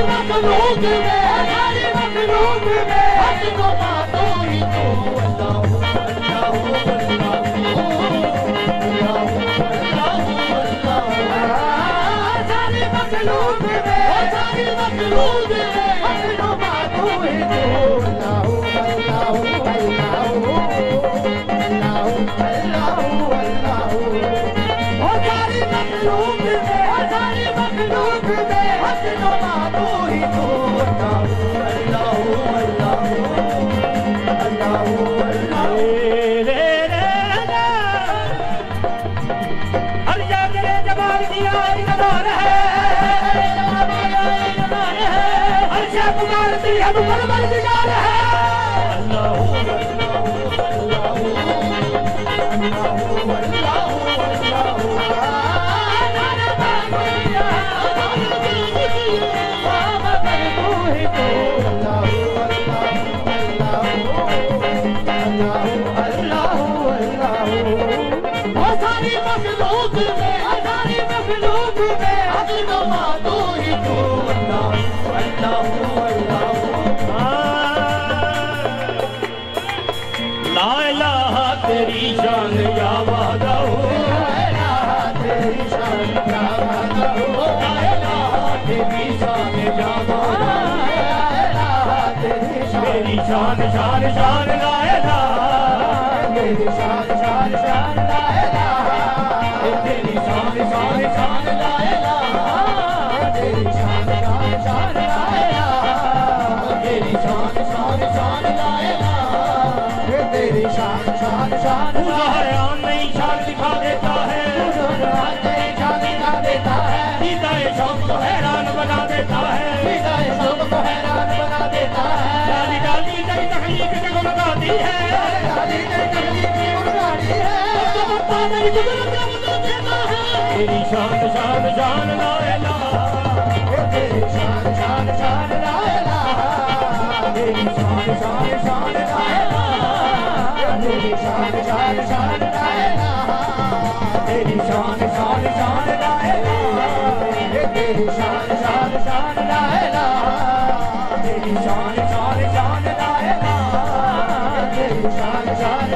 rock and roll today. I got it rock and roll today. I can go faster. हम परवरदिगार है। मेरी शान शान शान लायला मेरी शान शान शान लायला तेरी शान शान शान लायला तेरी शान शान शान लायला तेरी शान शान शान लायला तेरी शान शान शान लायला तेरी शान शान शान लायला तेरी शान शान शान लायला तेरी शान शान शान लायला तेरी शान शान शान लायला तेरी शान शान शान लायला तेरी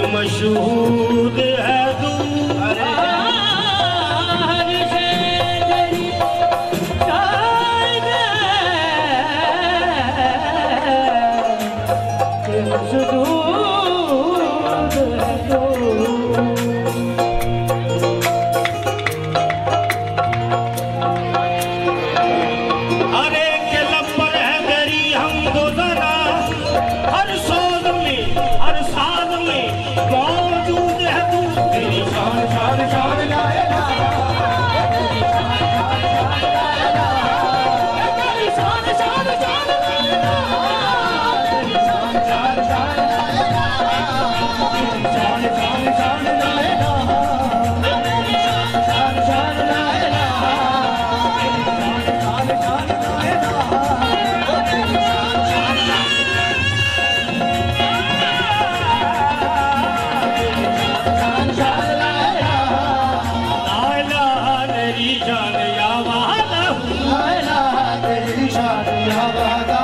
मशहूर है।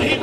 मगर